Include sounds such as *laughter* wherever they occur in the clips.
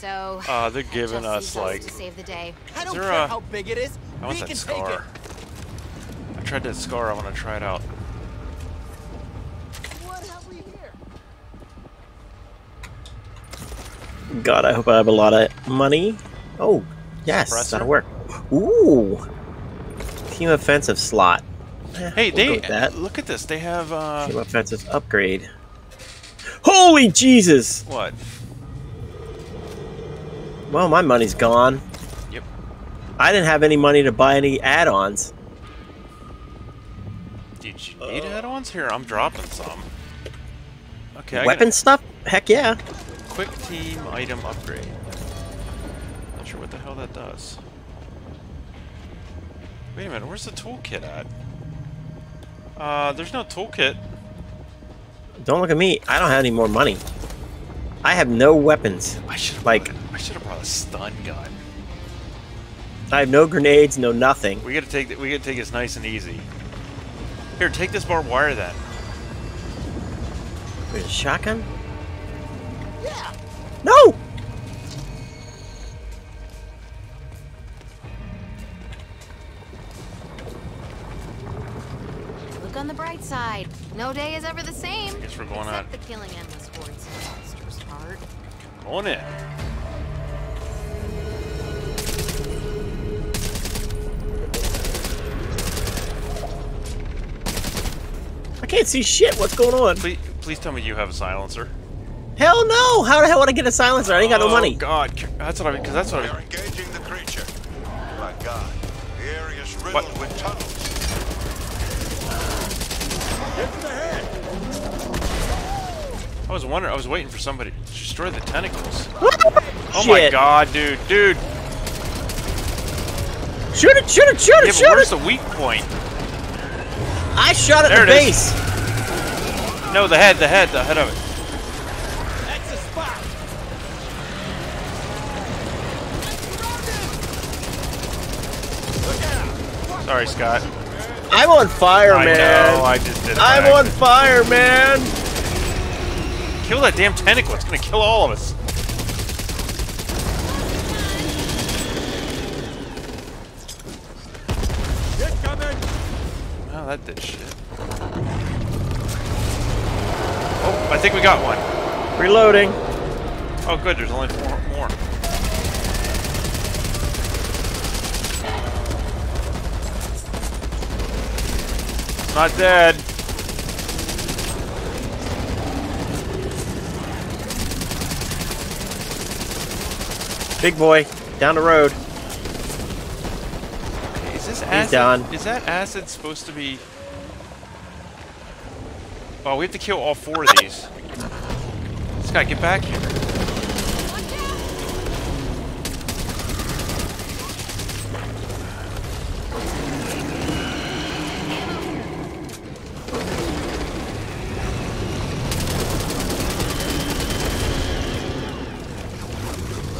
So. Uh, they're giving just us like. to save the day. I don't there care a- how big it is. I want we that can scar. I tried that scar. I want to try it out. What have we here? God, I hope I have a lot of money. Oh, yes, Suppressor? that'll work. Ooh, team offensive slot. Eh, Hey, we'll they that. look at this. They have uh, Team offensive upgrade. Holy Jesus! what? Well, my money's gone. Yep. I didn't have any money to buy any add-ons. Did you need add-ons? Here, I'm dropping some. Okay, I Weapon stuff? Heck yeah. quick team item upgrade. Not sure what the hell that does. Wait a minute, where's the toolkit at? Uh, there's no toolkit. Don't look at me. I don't have any more money. I have no weapons. I should Like- I should have brought a stun gun. I have no grenades, no nothing. We gotta take th- we gotta take this nice and easy. Here, take this barbed wire then. There's a shotgun? Yeah. No! Look on the bright side. No day is ever the same. Guess we're going Except on. the killing endless hordes and monsters part. On in. Can't see shit. What's going on? Please, please tell me you have a silencer. Hell no! How the hell would I get a silencer? I ain't got no Oh, money. God, that's what I because that's what I. are engaging the creature. My God, the area is riddled What? with tunnels. I was wondering. I was waiting for somebody to destroy the tentacles. Oh my God, dude, dude. Shoot it! Shoot it! Shoot Yeah, it! but Shoot where's it! the weak point? I shot at There the it is. No, the head, the head, the head of it. That's the spot. Sorry, Scott. I'm on fire, I man. know. I just did it. I'm on fire, man. Kill that damn tentacle. It's gonna kill all of us. Oh, that did think we got one. Reloading. Oh, good. There's only four more. Not dead. Big boy, down the road. Is this acid? done. Is that acid supposed to be? Oh, we have to kill all four of these. Scott, get back here.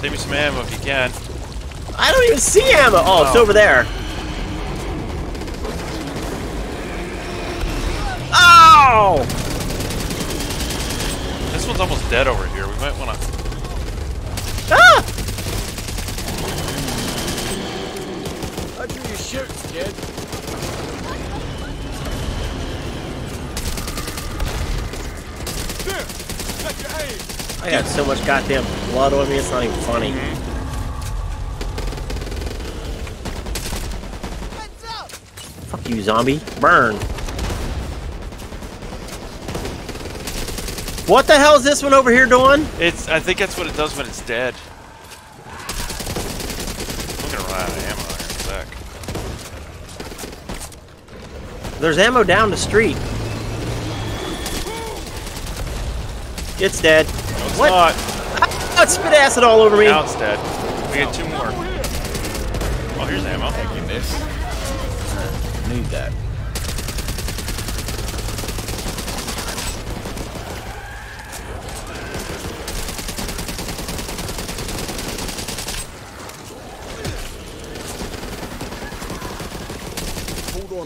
Save me some ammo if you can. I don't even see ammo. Oh, it's Oh. over there. Oh! This one's almost dead over here. We might want to. Ah! Watch who you shoot, kid. There. Check your aim. I got so much goddamn blood on me, it's not even funny. Heads up. Fuck you, zombie. Burn. What the hell is this one over here doing? It's. I think that's what it does when it's dead. I'm gonna run out of ammo in a sec. There's ammo down the street. It's dead. No, it's What? not. *laughs* Oh, it spit acid all over me. Now it's dead. We get two more. Oh, here's ammo. Taking this. Need that.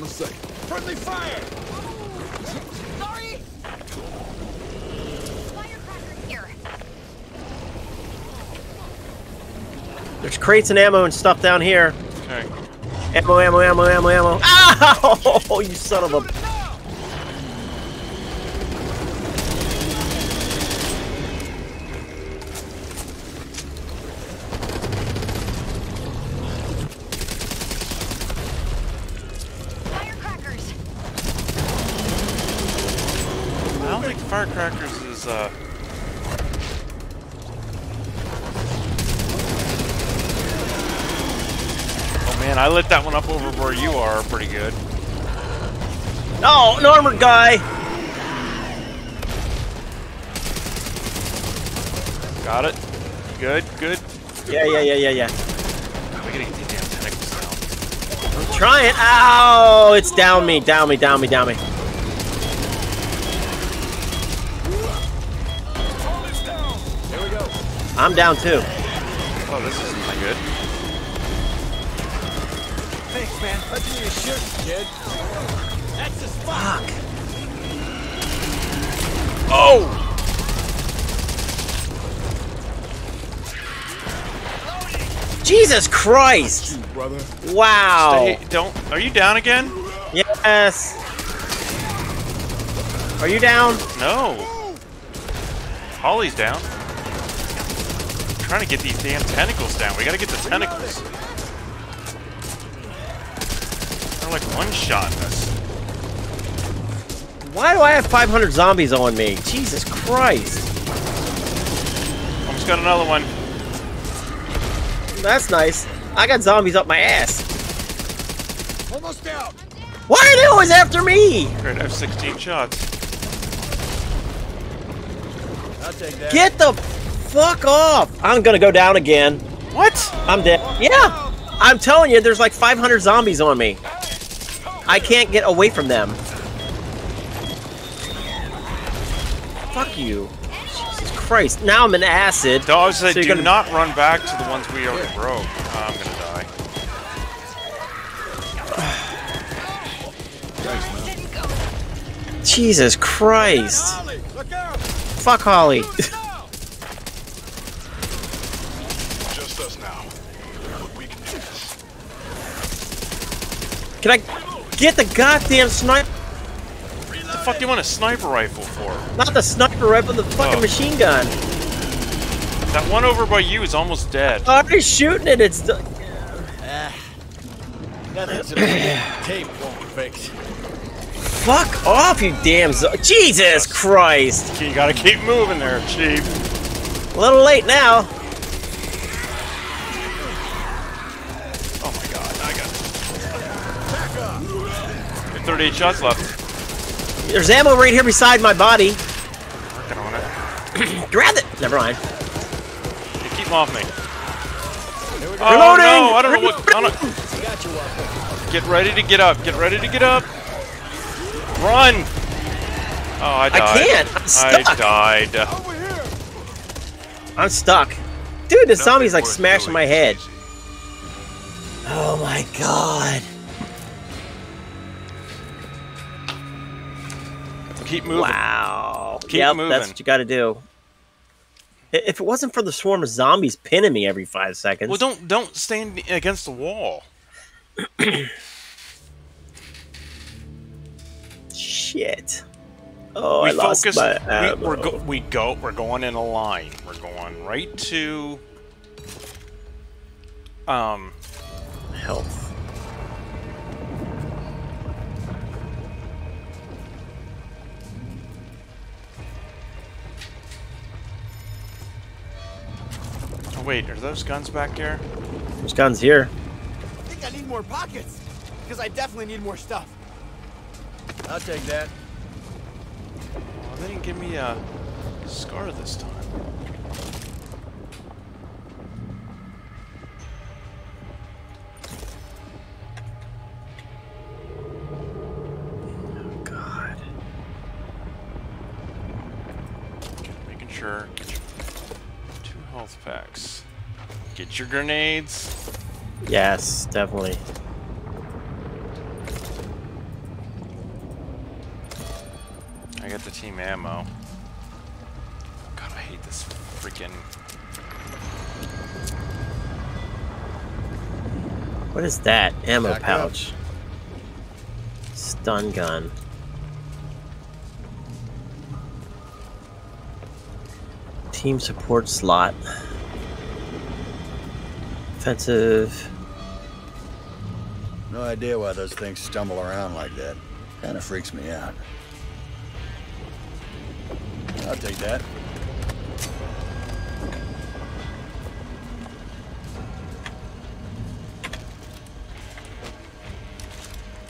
On a second. Friendly fire! Sorry. Firecracker here. There's crates and ammo and stuff down here. Okay. Ammo, ammo, ammo, ammo, ammo. *laughs* Ow! You son of a... Firecrackers! I don't think firecrackers is uh. Oh man, I lit that one up over where you are pretty good. Oh, an armored guy! Got it. Good, good. Yeah, yeah, yeah, yeah, yeah. We gotta get these damn tentacles down. I'm trying. Ow! It's down me, down me, down me, down me. Here we go. I'm down too. Oh, this isn't good. Thanks, man. Let's give you shirt, kid. That's the. Fuck. Oh! Jesus Christ! Brother. Wow. Hey, don't. Are you down again? Yes. Are you down? No. Holly's down. I'm trying to get these damn tentacles down. We gotta get the tentacles. They're like one shot us. Why do I have 500 zombies on me? Jesus Christ. Almost got another one. That's nice. I got zombies up my ass. Almost out. Why are they always after me? Great, I have 16 shots. I'll take that. Get the fuck off. I'm gonna go down again. What? I'm dead. Yeah. I'm telling you, there's like 500 zombies on me. I can't get away from them. Fuck you. Jesus Christ. Now I'm an acid. Dogs said, So you're do gonna- not run back to the ones we already broke. Oh, I'm gonna die. Jesus Christ. Ollie, look. Fuck Holly. *laughs* Just us now. We can. Can I get the goddamn sniper? What the fuck do you want a sniper rifle for? Not the sniper rifle, the fucking Oh. machine gun. That one over by you is almost dead. I'm already shooting it. It's the- *sighs* Nothing's a *sighs* tape won't fix. fuck off, you damn. zo- Jesus Christ. You gotta keep moving there, Chief. A little late now. Oh my god, I got it. Got 38 shots left. There's ammo right here beside my body. Working on it. *clears throat* Grab it. Never mind. You keep 'em off me. Oh Reloading! no, I don't know what. I don't, get ready to get up. Get ready to get up. Run! Oh, I died. can't, I'm I died. I'm stuck. Dude, the zombie's like smashing my head. Oh my god. Keep moving. Wow. Keep yep, moving. that's what you gotta do. If it wasn't for the swarm of zombies pinning me every five seconds. Well, don't don't stand against the wall. Shit. Oh, we I lost focus. my we, ammo. we're go, we go. We're going in a line. We're going right to. Um. health. Oh wait, are those guns back here? There's guns here. I think I need more pockets. Because I definitely need more stuff. I'll take that. Well, they didn't give me a scar this time. Oh, God. Okay, making sure. Get your two health packs. Get your grenades. Yes, definitely. I got the team ammo. God, I hate this freaking. What is that? Ammo Back up. pouch. Stun gun. Team support slot. Offensive. No idea why those things stumble around like that. Kind of freaks me out. I'll take that.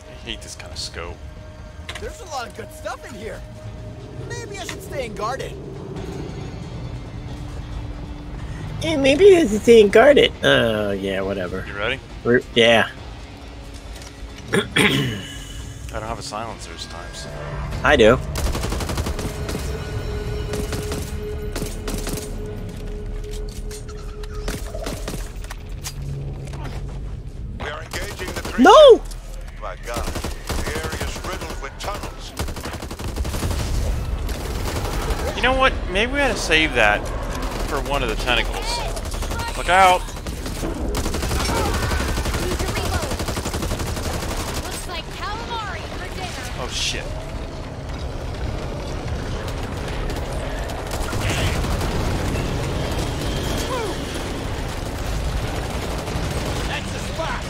I hate this kind of scope. There's a lot of good stuff in here. Maybe I should stay and guard it. Yeah, maybe it's a thing guard it. Oh yeah, whatever. You ready? We're- yeah, I don't have a silencer this time, so. I do. We are engaging the creature. No! My God. The area's riddled with tunnels. You know what? Maybe we ought to save that for one of the tentacles. Look out! Oh to reload. Looks like calamari for dinner. Oh shit. That's the spot.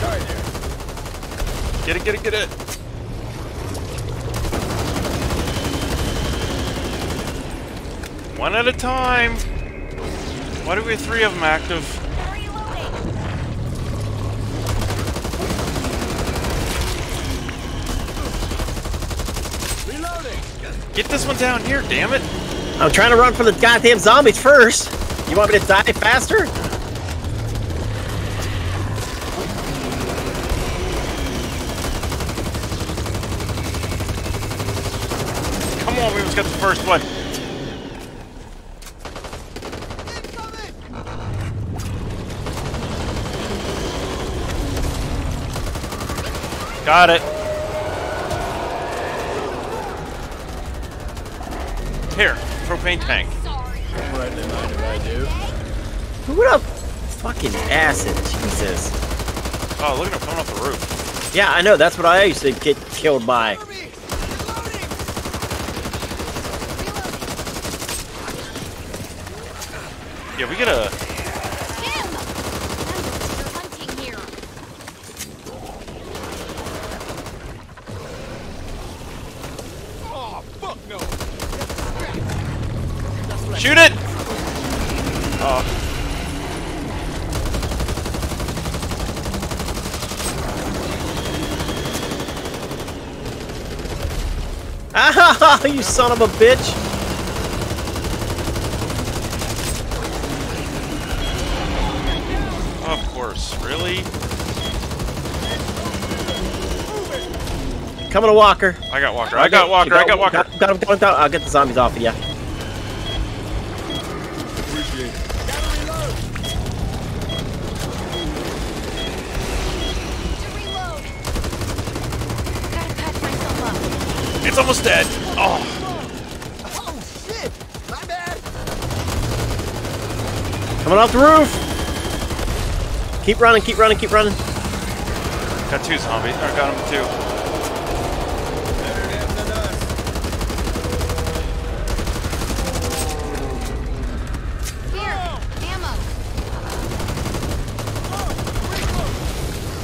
Sorry there. Get it, get it! One at a time! Why do we have three of them active? Reloading. Get this one down here, damn it! I'm trying to run from the goddamn zombies first. You want me to die faster? Come on, we almost got the first one. Got it. Here, propane tank. Sorry. Rightly mind if I do. What? Fucking acid, Jesus. Oh, look at him coming off the roof. Yeah, I know. That's what I used to get killed by. Cover me. Reloading. Yeah, we gotta. Shoot it! Oh, Ah, *laughs* you son of a bitch! of course. Really? Coming to Walker. I got Walker. I got Walker. I got Walker. Got, got him, got him, got him. I'll get the zombies off of you. Appreciate it. Need to reload. Gotta patch myself up. It's almost dead. Oh, Oh, shit. My bad. Coming off the roof. Keep running, keep running, keep running. got two zombies. I got him two. Better them than us. Here, ammo.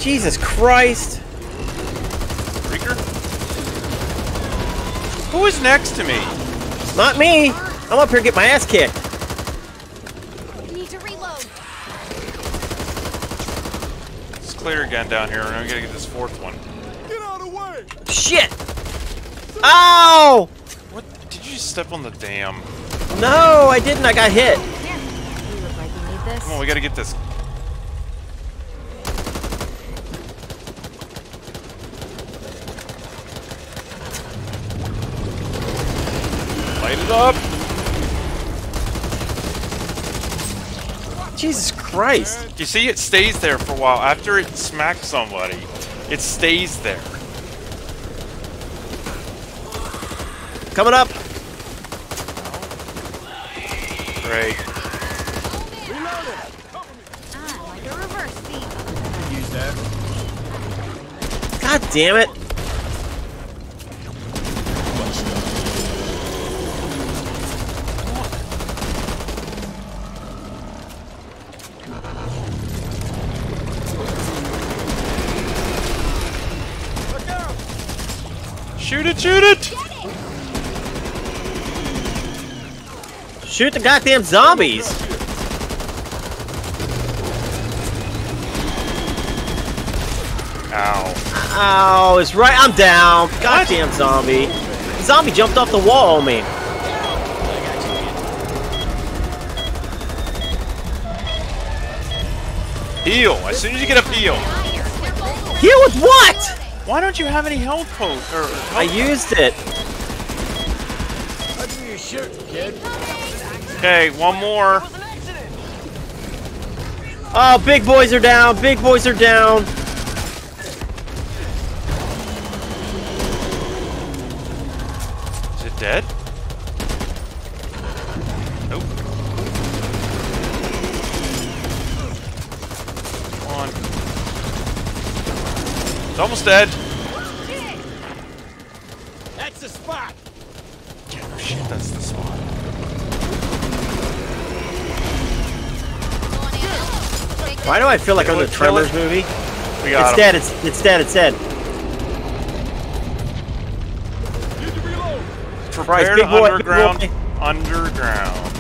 Jesus Christ. Freaker? Who is next to me? Not me. I'm up here to get my ass kicked. Need to reload. It's clear again down here, and I'm gonna get this fourth one. Get out of the way. Shit. Ow! What? Did you step on the dam? No, I didn't. I got hit. Here. You look like you need this. Come on, we gotta get this. Up! Jesus Christ. You see, it stays there for a while. After it smacks somebody, it stays there. Coming up. Great. Ah, like a reverse thief. Use that. God damn it. Shoot it, shoot it! Shoot the goddamn zombies. Ow. Ow, it's right. I'm down. Goddamn zombie. Zombie jumped off the wall on me. Heal. As soon as you get up, heal. Heal with what? Why don't you have any health post I used it. I'll your shirt, kid. Okay, one more. Oh, big boys are down. Big boys are down. Is it dead? Nope. Come on. It's almost dead. Why do I feel like I'm in the Tremors it. movie? We got It's him. dead. It's it's dead. It's dead. Prepare big to boy, big underground. boy. Underground.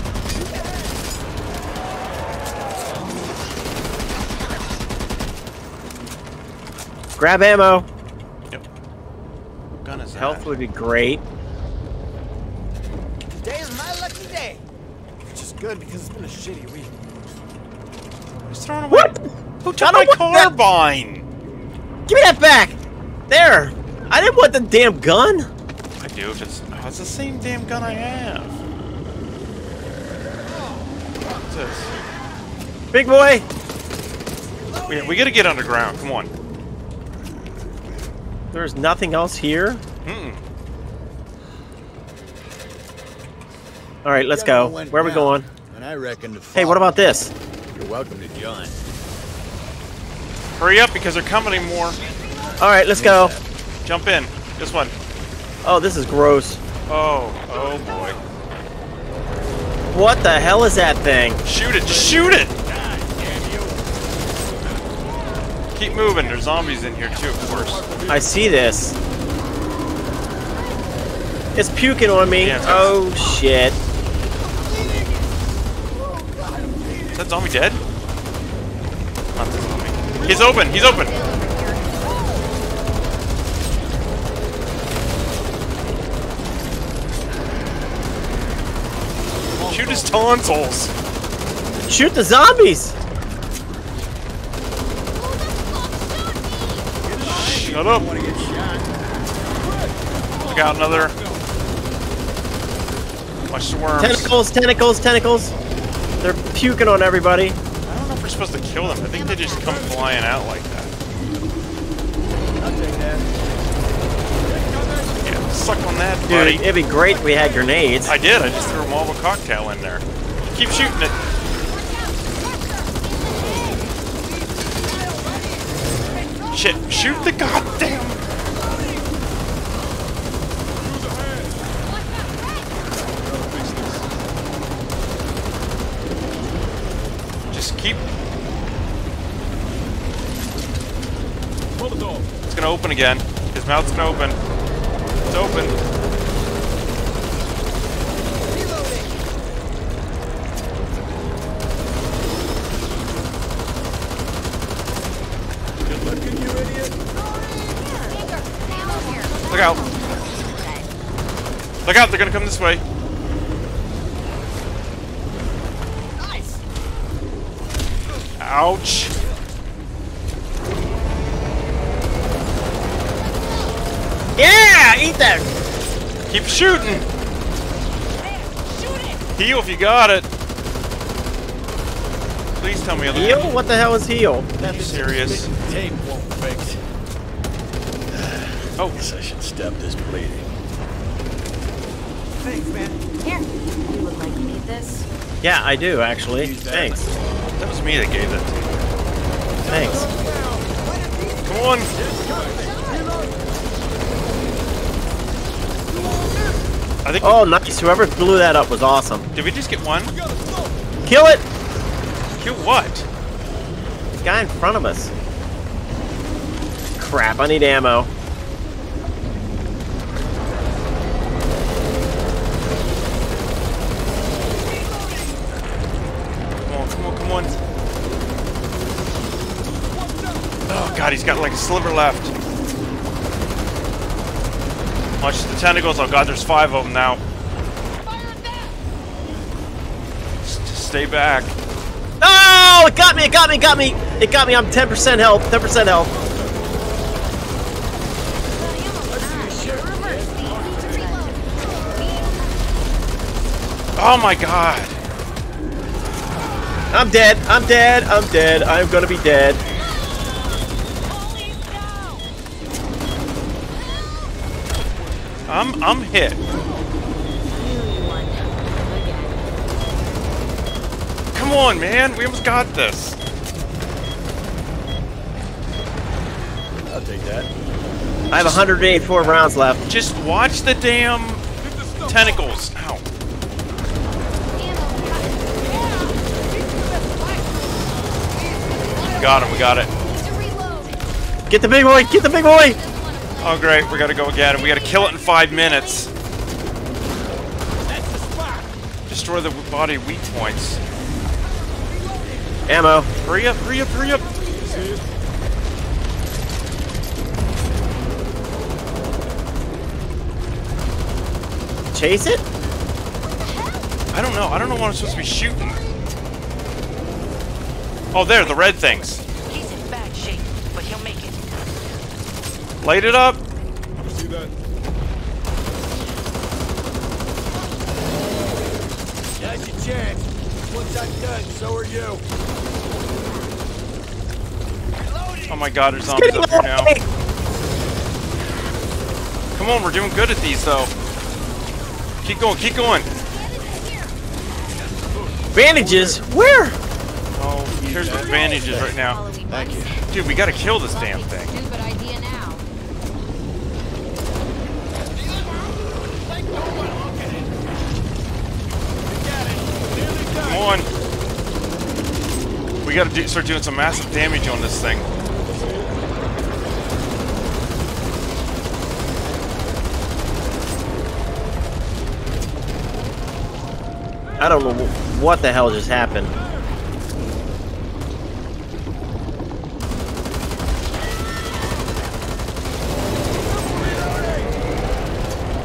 Grab ammo. Yep. What gun is that? Health would be great. Today is my lucky day. Which is good because it's been a shitty week. He's throwing away. What? Who I took don't my want that. carbine? Give me that back. There. I didn't want the damn gun. I do. If it's, oh, it's the same damn gun I have. What's this? Big boy. We, we gotta get underground. Come on. There's nothing else here. Mm-mm. All right, let's go. Where are we going? And I reckon Hey, what about this? You're welcome to join. Hurry up because they're coming more. All right, let's go. Jump in. This one. Oh, this is gross. Oh, oh boy. What the hell is that thing? Shoot it! Just shoot it! Keep moving. There's zombies in here too, of course. I see this. It's puking on me. Yeah, oh shit. Is that zombie dead? Not the zombie. He's open. He's open. Shoot his tonsils. Shoot the zombies. Shut up. I got another. The worms. Tentacles, tentacles, tentacles. They're puking on everybody. I don't know if we're supposed to kill them. I think they just come flying out like that. I'll take that. Yeah, suck on that, Dude, buddy. it'd be great if we had grenades. I did. I just threw a Molotov cocktail in there. Keep shooting it. Shit! Shoot the goddamn. Just keep. It's gonna open again. His mouth's gonna open. It's open. Look out. Look out, they're gonna come this way. Ouch. Keep shooting. Heal if you got it. Please tell me other Heal? What the hell is heal? Are you serious? Tape won't fix. Oh, Guess I should stop this bleeding. Thanks, man. Here. You look like you need this. Yeah, I do actually. Thanks. That was me that gave that to you. Thanks. Come on. I think. Oh, nice. Whoever blew that up was awesome. Did we just get one? Kill it. Kill what? This guy in front of us. Crap, I need ammo. Come on, come on, come on. Oh god, he's got like a sliver left. Watch the tentacles. Oh god, there's five of them now. Stay back. Oh, it got me, it got me, it got me. It got me. I'm 10% health, 10% health. Oh my god. I'm dead, I'm dead, I'm dead. I'm gonna be dead. I'm I'm hit. Come on, man. We almost got this. I'll take that. I have 184 rounds left. Just watch the damn tentacles. Ow. Got him. We got it. Get the big boy, get the big boy. Oh great. We gotta go again. We gotta kill it in five minutes. Destroy the body weak points. Ammo. Hurry up! Hurry up! Hurry up! Chase it? I don't know. I don't know what I'm supposed to be shooting. Oh, there, the red things. He's in bad shape, but he'll make it. Light it up. That's your chance. Once I'm done, so are you. Oh my god, there's zombies up here now. Come on, we're doing good at these though. Keep going, keep going. Bandages? Where? Oh, here's the bandages right now. Thank you. Dude, we gotta kill this damn thing. Stupid idea now. Come on. We gotta do, start doing some massive damage on this thing. I don't know what the hell just happened.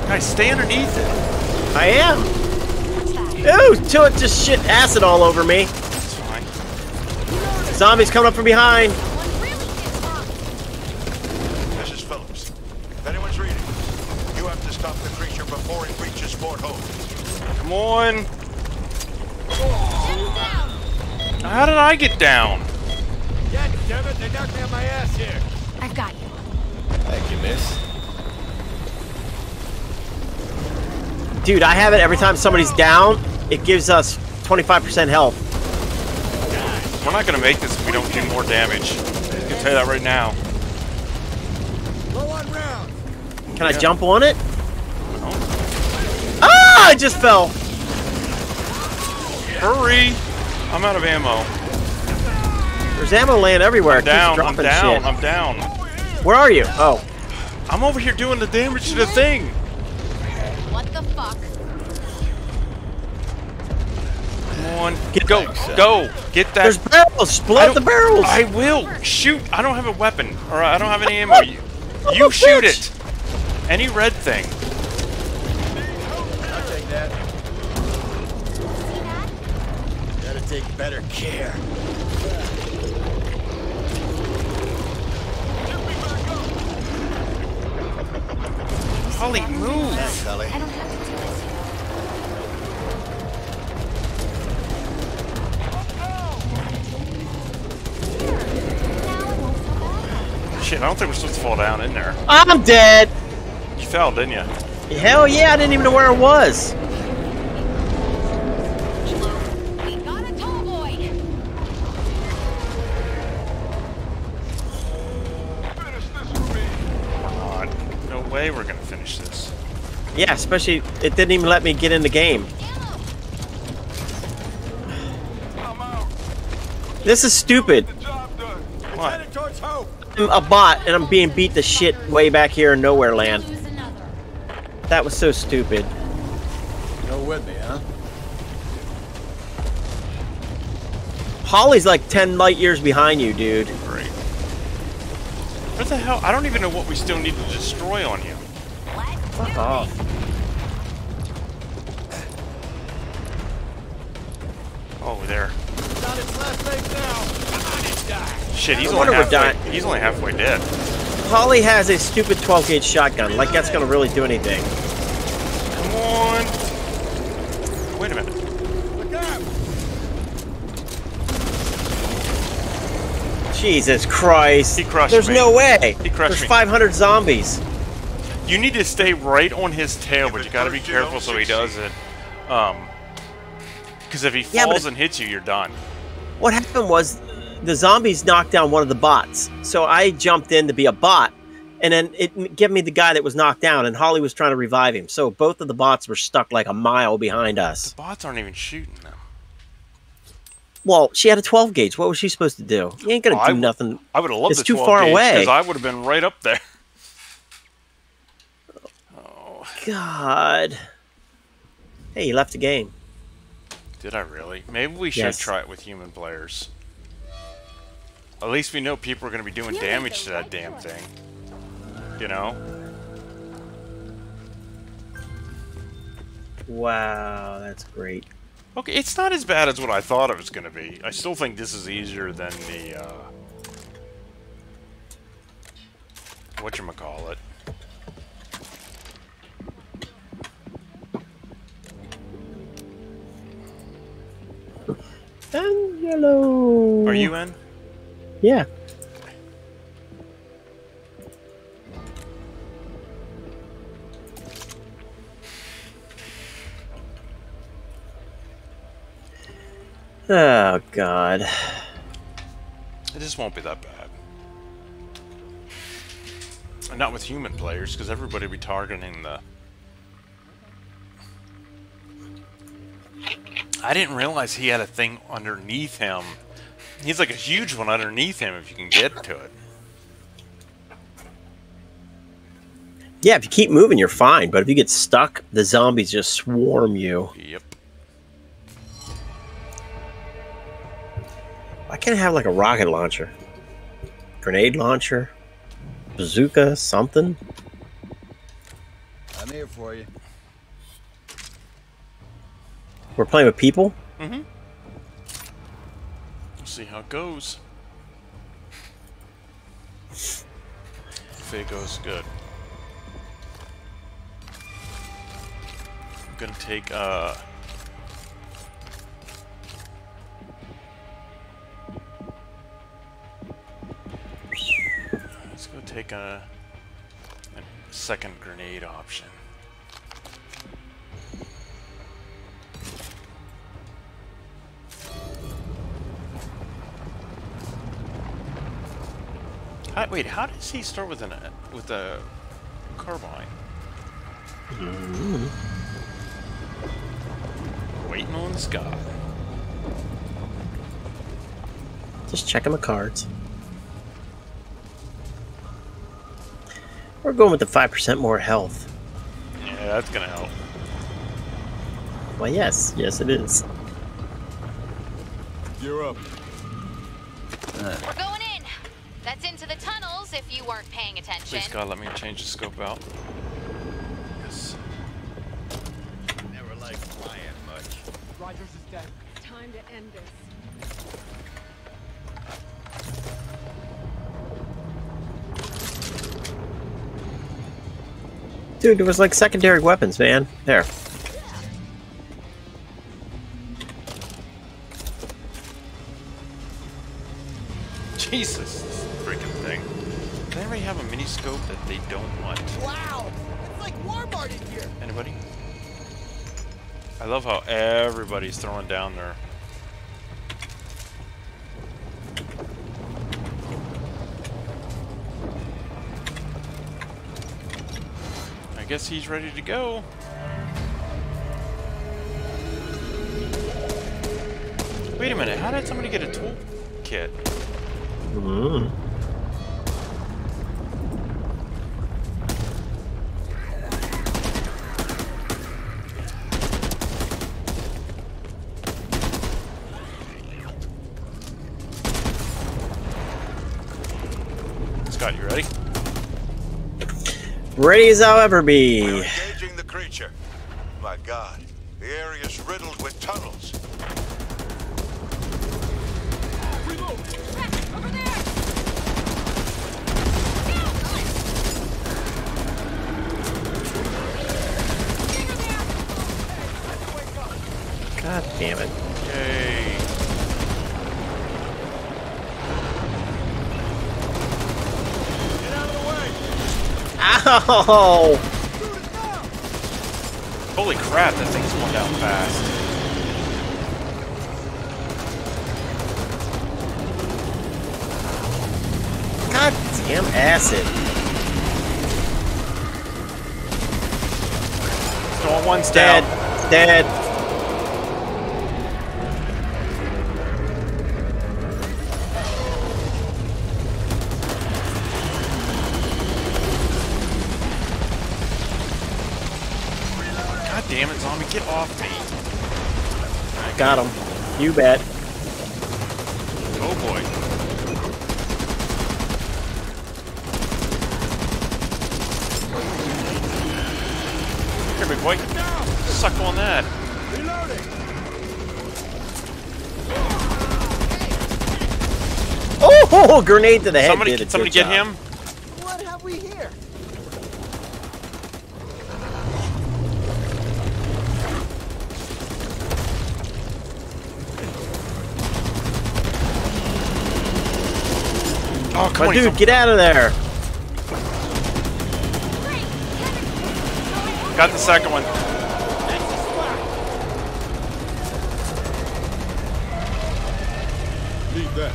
Guys, stay underneath it. I am. Ooh, till it just shit acid all over me. It's fine. Zombies coming up from behind. One really gets hurt. This is Phillips. If anyone's reading, you have to stop the creature before it reaches Fort Hope. Come on. Down. How did I get down? God damn it, they knocked me on my ass here. I've got you. Thank you, miss. Dude, I have it every time somebody's down. It gives us 25% health. We're not gonna make this if we don't do more damage. I can tell you that right now. Low on rounds. Can I jump on it? Ah! I just fell. Hurry! I'm out of ammo. There's ammo laying everywhere. It keeps Down, I'm down, shit. I'm down. Where are you? Oh, I'm over here doing the damage to the thing. Come on, go, go, get that. there's barrels. Blow I the barrels. I will shoot. I don't have a weapon, or I don't have any ammo. You, Oh, you shoot bitch. it. Any red thing. I'll take that. That? Gotta take better care. Holly, move. Thanks, Holly. Shit, I don't think we're supposed to fall down in there. I'm dead. You fell, didn't you? Hell yeah, I didn't even know where it was. We got a tall boy. No way we're gonna finish this. Yeah, especially it didn't even let me get in the game. This is stupid. What? Headed towards Hope. I'm a bot and I'm being beat to shit way back here in nowhere land. That was so stupid. Go with me, huh? Holly's like 10 light years behind you, dude. Great. What the hell? I don't even know what we still need to destroy on you. Fuck off. Oh, there. It's on its last legs now. Come on and die. Shit, he's only halfway. He's only halfway dead. Holly has a stupid 12 gauge shotgun. Like that's gonna really do anything. Come on. Wait a minute. Look out. Jesus Christ. He crushed There's me. no way. He crushed There's me. 500 zombies. You need to stay right on his tail, but you gotta be careful so he doesn't. Um, because if he Yeah, falls if- and hits you, you're done. What happened was the zombies knocked down one of the bots. So I jumped in to be a bot. And then it gave me the guy that was knocked down, and Holly was trying to revive him. So both of the bots were stuck like a mile behind us. The bots aren't even shooting them. Well, she had a 12 gauge. What was she supposed to do? You ain't gonna Oh, do w- nothing. I would have loved It's too 12 far gauge, away. because I would have been right up there. Oh *laughs* God. Hey, you left the game. Did I really? Maybe we should Yes. try it with human players. At least we know people are going to be doing You damage to that right damn choice. thing. You know? Wow, that's great. Okay, it's not as bad as what I thought it was going to be. I still think this is easier than the, uh... Whatchamacallit. Angelo. Are you in? Yeah. Oh God. It just won't be that bad. Not with human players, because everybody will be targeting the... I didn't realize he had a thing underneath him. He's like a huge one underneath him if you can get to it. Yeah, if you keep moving, you're fine. But if you get stuck, the zombies just swarm you. Yep. Why can't I have like a rocket launcher, grenade launcher, bazooka, something? I'm here for you. We're playing with people. Mm-hmm. See how it goes. If it goes good. I'm gonna take, uh... Let's go take a, a second grenade option. How, wait, how does he start with an uh, with a carbine? Waiting on the sky. Just checking my cards. We're going with the five percent more health. Yeah, that's gonna help. Well, yes, yes, it is. You're up. You weren't paying attention. Please God, let me change the scope out. Yes. Never liked flying much. Rogers is dead. Time to end this. Dude, it was like secondary weapons, man. There. Wow! It's like Walmart in here! Anybody? I love how everybody's throwing down their. I guess he's ready to go. Wait a minute, how did somebody get a tool kit? Mm. Scott, Ready as I'll ever be. Ow! Holy crap, that thing's going down fast. God damn acid. Going one's Dead. down. Dead. Got him. You bet. Oh boy. Here, big boy. Suck on that. Oh, *laughs* grenade to the head. Somebody, somebody get job. him. What have we here? Oh, come My on, he's dude, on- get out of there. Got the second one. Leave that.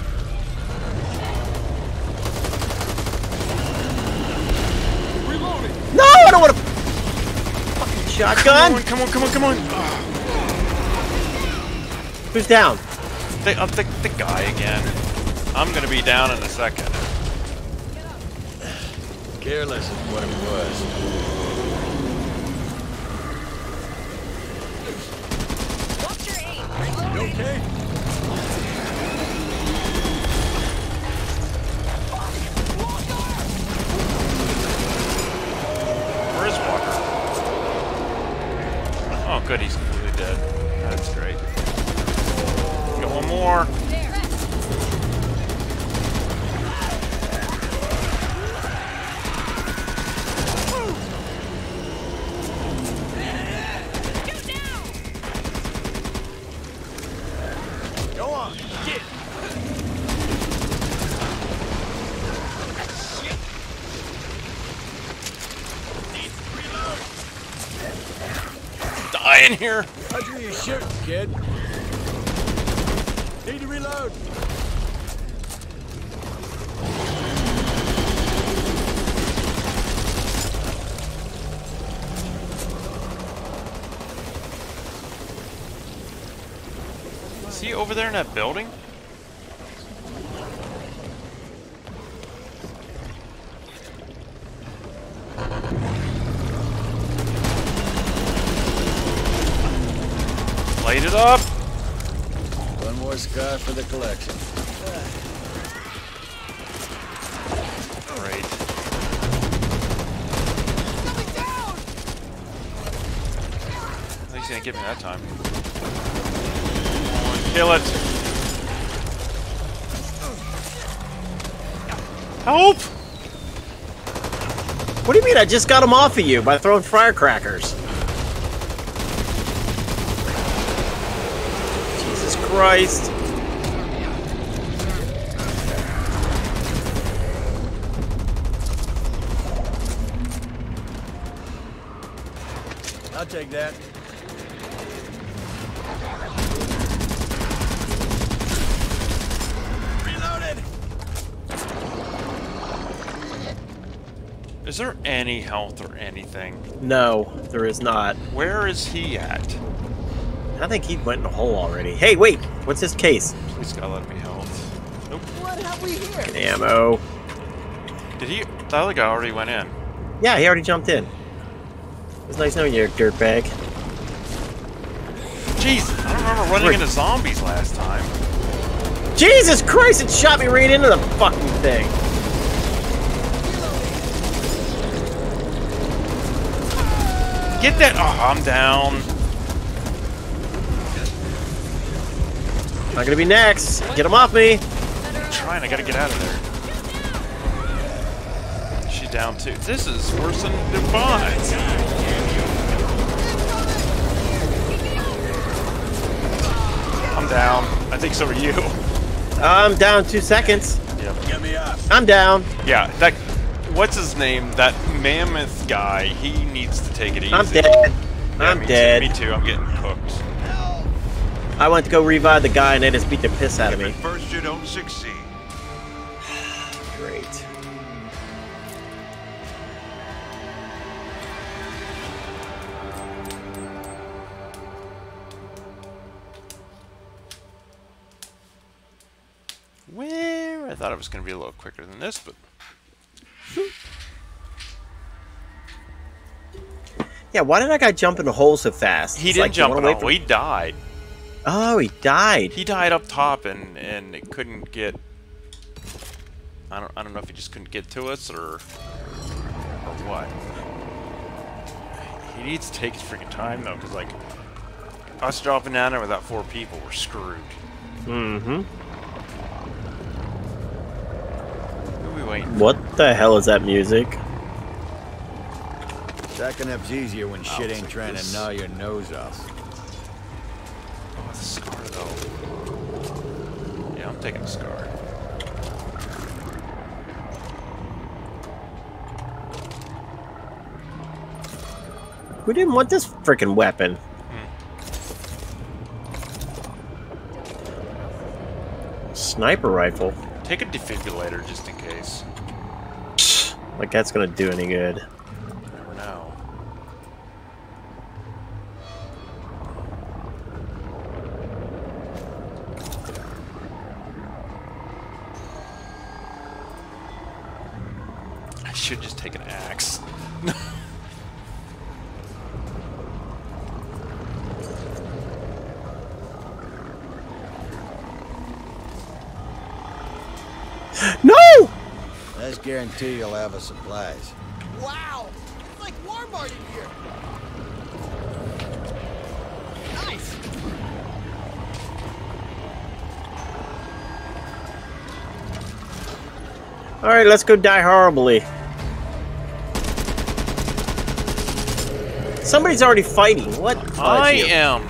No, I don't want to. Fucking shotgun. Come on, come on, come on, come on. Who's down? The, uh, the, the guy again. I'm gonna be down in a second. Careless is what it was. Watch your aim. You okay? In here. How'd you shirt, kid? Need to reload. Is he over there in that building? Light it up. One more scar for the collection. Great. At least he didn't get me that time. Kill it. Help! What do you mean? I just got him off of you by throwing firecrackers. Christ. I'll take that. Reloaded! Is there any health or anything? No, there is not. Where is he at? I think he went in a hole already. Hey, wait! What's his case? Please God, let me health. Nope. What have we here? Ammo. Did he? The other guy already went in. Yeah, he already jumped in. It's nice knowing you, dirtbag. Jeez, I don't remember running Wait. into zombies last time. Jesus Christ, it shot me right into the fucking thing. Get that! Oh, I'm down. Not gonna be next. Get him off me. I'm trying. I gotta get out of there. She's down too. This is worse than the bonds. I'm down. I think so are you. I'm down two seconds. Yep. Get me up. I'm down. Yeah, that. What's his name? That mammoth guy. He needs to take it easy. I'm dead. Yeah, I'm me dead. Too, me too. I'm getting cooked. I went to go revive the guy and they just beat the piss out of me. first you don't succeed, *sighs* Great. Where? I thought it was going to be a little quicker than this, but Yeah, why did that guy jump in the hole so fast? he It's didn't like, jump wanna in wait a for- hole. He died. Oh, he died. He died up top and and it couldn't get. I don't I don't know if he just couldn't get to us or or what. He needs to take his freaking time though, because like us dropping down there without four people, we're screwed. Mm-hmm. Who are we waiting? What the hell is that music? Stacking up's easier when shit ain't like trying this. to gnaw your nose off. The scar though. Yeah, I'm taking a scar. Who didn't want this freaking weapon? Sniper rifle. Take a defibrillator just in case. Like that's gonna do any good. I should just take an axe. *laughs* No! Let's guarantee you'll have a supplies. Wow! It's like Walmart in here! Nice! All right, let's go die horribly. Somebody's already fighting. What? Oh, I you. am.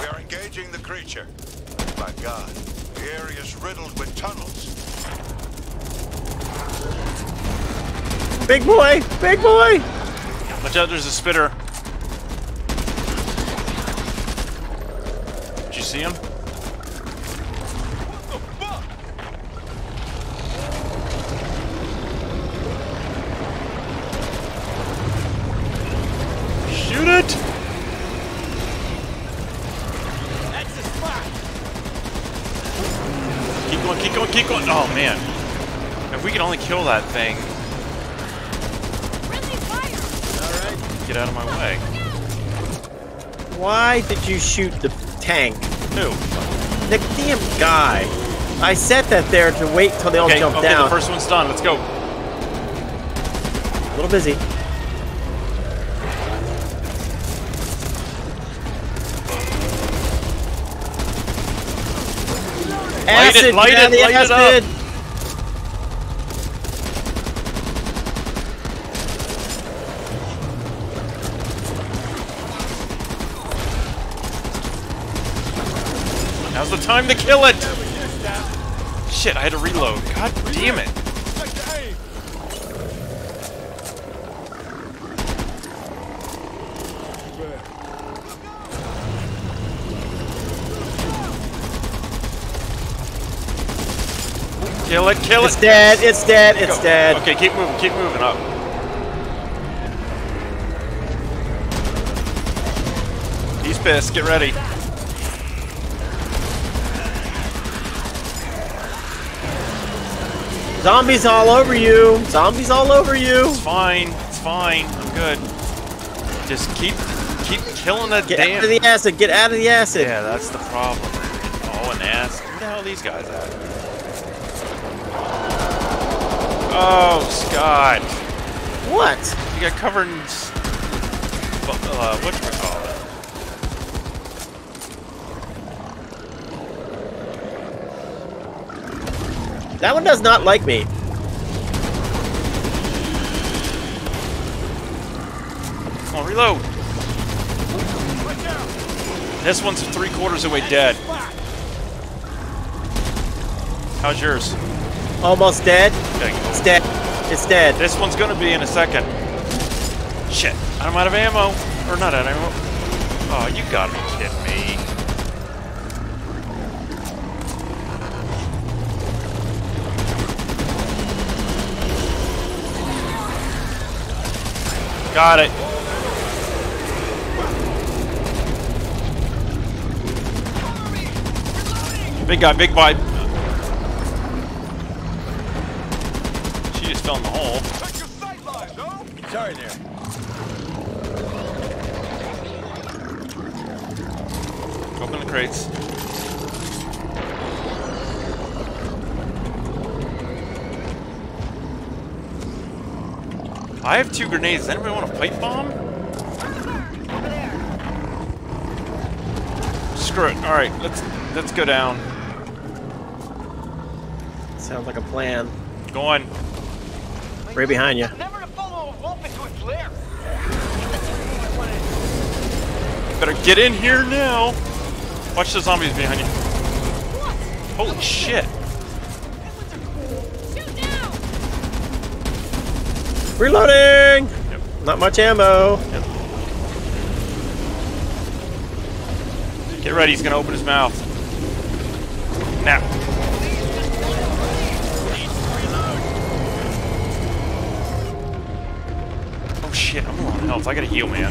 we are engaging the creature. My God, the area's riddled with tunnels. Big boy! Big boy! Watch out, there's a spitter. Did you see him? Shoot it! That's the spot! Keep going, keep going, keep going. Oh man. If we can only kill that thing, Friendly fire! get out of my way. Why did you shoot the tank? Who? The damn guy. I set that there to wait till they all Okay, jump okay, down. the first one's done. Let's go. A little busy. Light it, light it, light it up. Time to kill it. Shit, I had to reload. God damn it. Check the aim. Kill it, kill It's it. dead. It's dead. It's Go. dead. Okay, keep moving, keep moving up. He's pissed. Get ready. Zombies all over you. Zombies all over you. It's fine. It's fine. I'm good. Just keep keep killing that Get damn. out of the acid. Get out of the acid. yeah, that's the problem. Oh, an ass. Where the hell are these guys at? Oh, Scott. What? You got covered in. Uh, whatchamacallit? That one does not like me. Come on, reload. This one's three quarters away dead. How's yours? Almost dead. Okay. It's dead. It's dead. This one's gonna be in a second. Shit, I'm out of ammo. Or not out of ammo. Oh, you gotta be kidding me. Got it. Big guy, big guy. She just fell in the hole. Check your sight lines, no? Sorry there. Open the crates. I have two grenades. Does anybody want a pipe bomb? Screw it. All right, let's let's go down. Sounds like a plan. Go on. Right behind you. Never to follow a wolf into its lair. Better get in here now. Watch the zombies behind you. Holy shit! Shoot now! Reloading. Yep. Not much ammo. Get ready. He's gonna open his mouth. Now. Oh shit! I'm low on health. I gotta heal, man.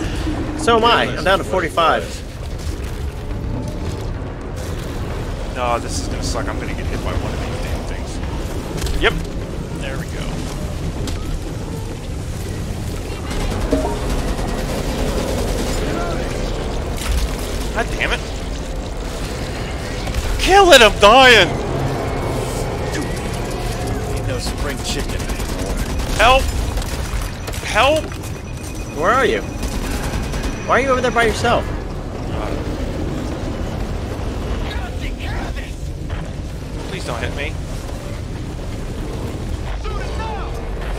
So am I. I'm down to 45. No, this is gonna suck. I'm gonna get hit by one of these damn things. Yep. There we go. God damn it. Kill it, I'm dying! Ain't no spring chicken anymore. Help! Help! Where are you? Why are you over there by yourself? Please don't hit me.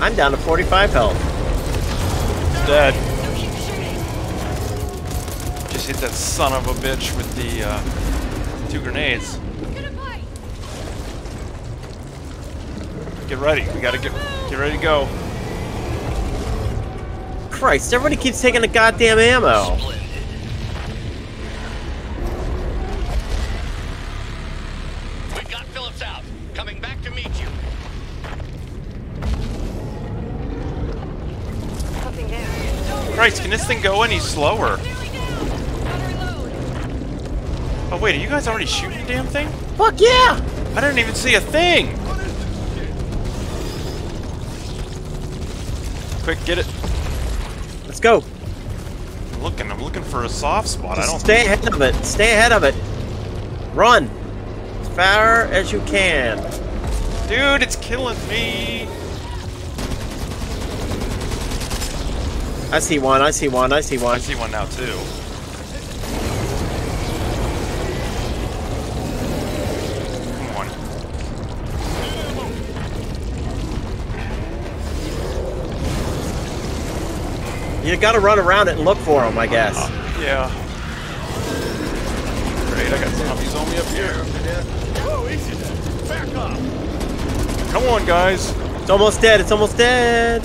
I'm down to 45 health. Dead. Just hit that son of a bitch with the uh, two grenades. Get ready. We gotta get get ready to go. Christ, everybody keeps taking the goddamn ammo. We've got Phillips out. Coming back to meet you. Nothing there. Christ, can this thing go any slower? Nearly down! Gotta reload! Oh wait, are you guys already shooting the damn thing? Fuck yeah! I didn't even see a thing! Quick, get it. Let's go. I'm looking, I'm looking for a soft spot. I don't stay ahead of it. Stay ahead of it. Run. As far as you can. Dude, it's killing me! I see one. I see one. I see one. I see one now too. You gotta run around it and look for them, I guess. Uh-huh. Yeah. Great, I got zombies on me up here. Whoa, easy. Back off. Come on, guys. It's almost dead. It's almost dead.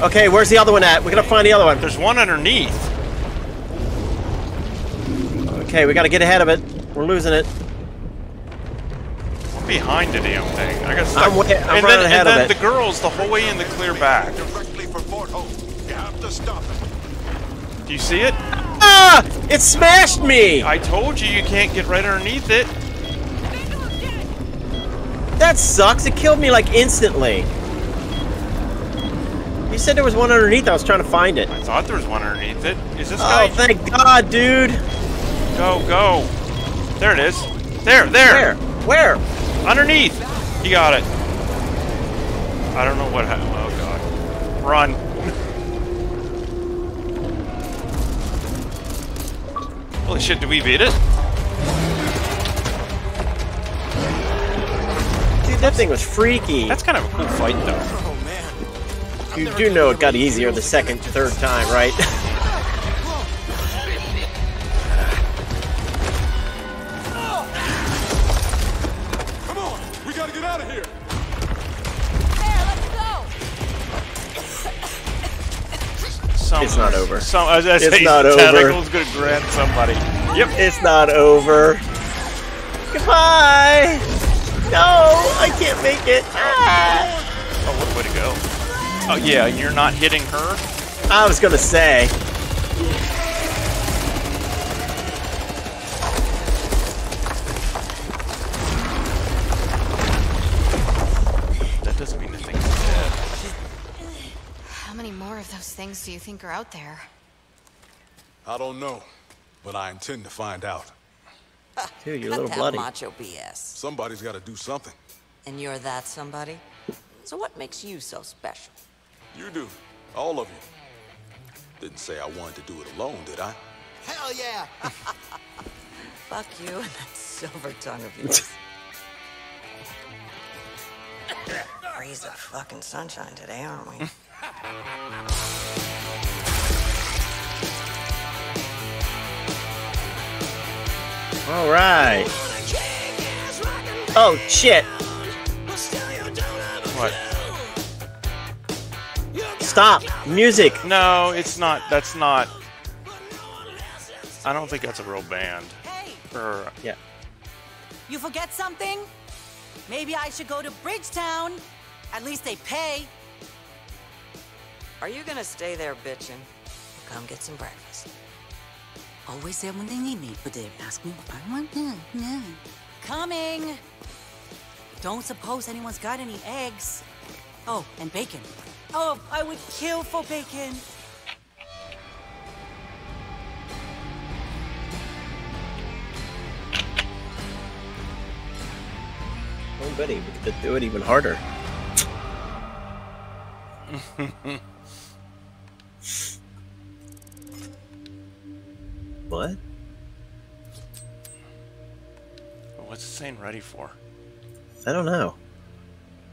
Okay, where's the other one at? We gotta find the other one. There's one underneath. Okay, we gotta get ahead of it. We're losing it. I'm behind the damn thing. I got stuck. I'm way- I'm and then, ahead and of then it. the girls the whole way in the clear back. Directly for Fort Hope. You have to stop it. Do you see it? Ah! It smashed me! I told you you can't get right underneath it. That sucks. It killed me like instantly. You said there was one underneath. I was trying to find it. I thought there was one underneath it. Is this Oh, guy? thank God, dude. Go, go. There it is. There, there. Where? Where? Underneath. He got it. I don't know what happened. Oh, God. Run. *laughs* Holy shit, did we beat it? Dude, that thing was freaky. That's kind of a cool fight, though. Oh man. You do know it got easier the second, third time, right? *laughs* It's not over. Some, I was gonna It's say, not over. Tentacle's gonna grab somebody. Yep. it's not over. Goodbye. No, I can't make it. Ah. Oh, what a way to go? Oh, yeah, you're not hitting her? I was gonna say. You think are out there? I don't know, but I intend to find out. Uh, Dude, you're a Cut little that bloody. macho BS. Somebody's gotta do something. And you're that somebody? So what makes you so special? You do. All of you. Didn't say I wanted to do it alone, did I? Hell yeah! *laughs* Fuck you and that silver tongue of yours. *laughs* Rays of fucking sunshine today, aren't we? All right. Oh shit! What? Stop! Music. No, it's not. That's not. I don't think that's a real band. Hey, Or Yeah. you forget something? Maybe I should go to Bridgetown. At least they pay. Are you gonna stay there bitching? Come get some breakfast. Always there when they need me, but they ask me what I want. No, no. Coming. Don't suppose anyone's got any eggs. Oh, and bacon. Oh, I would kill for bacon. Oh, buddy, we could do it even harder. *laughs* what? what's it saying ready for? I don't know.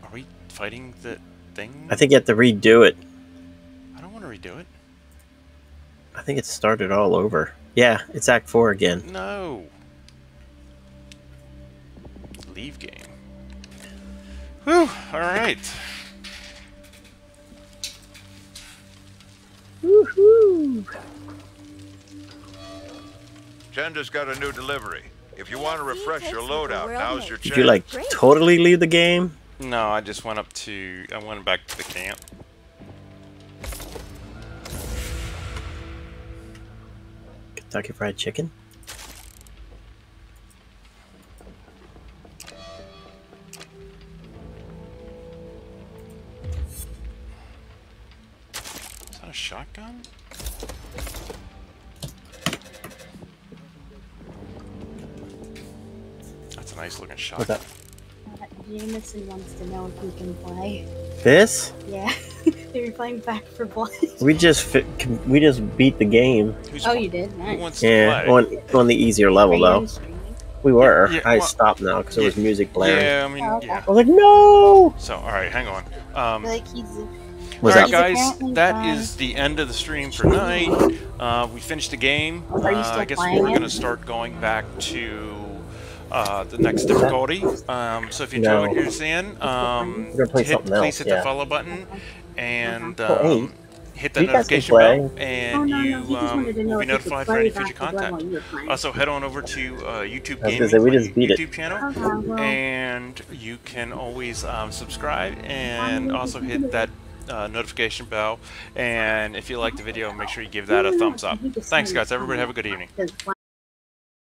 Are we fighting the thing? I think you have to redo it. I don't want to redo it. I think it started all over. Yeah, it's Act 4 again. No. Leave game. Whew. All right. Woohoo! Jenda's got a new delivery. If you want to refresh your loadout, now's your chance. Did you like totally leave the game? No, I just went up to. I went back to the camp. Kentucky Fried Chicken? Jameson wants to know if we can play. This? Yeah, *laughs* they were playing Back 4 Blood. We just fi- we just beat the game. Who's Oh, wa- you did? Nice. Who wants to Yeah, on on the easier level Are though. We were. Yeah, I well- stopped now because there was music blaring. Yeah, I mean, Oh, okay. yeah. I was like, no. So, all right, hang on. Um, Like he's. What's all guys, apparently that fine. is the end of the stream for tonight. Uh, we finished the game. Are you Uh, I guess we're it? going to start going back to uh, the next difficulty. Um, so if you enjoy No. what you're seeing, um, We're gonna play hit, please else, hit yeah. the follow button and Oh, hey. um, hit the You guys can notification bell, and Oh, no, no, you he um, wanted to know will be if he could notified for any future the blood while content. you. Also, head on over to uh, YouTube Gaming, say, we just beat it. YouTube channel, Okay, well. and you can always um, subscribe and also hit that uh, notification bell. And if you like the video, make sure you give that a thumbs up. Thanks, guys. Everybody have a good evening. Because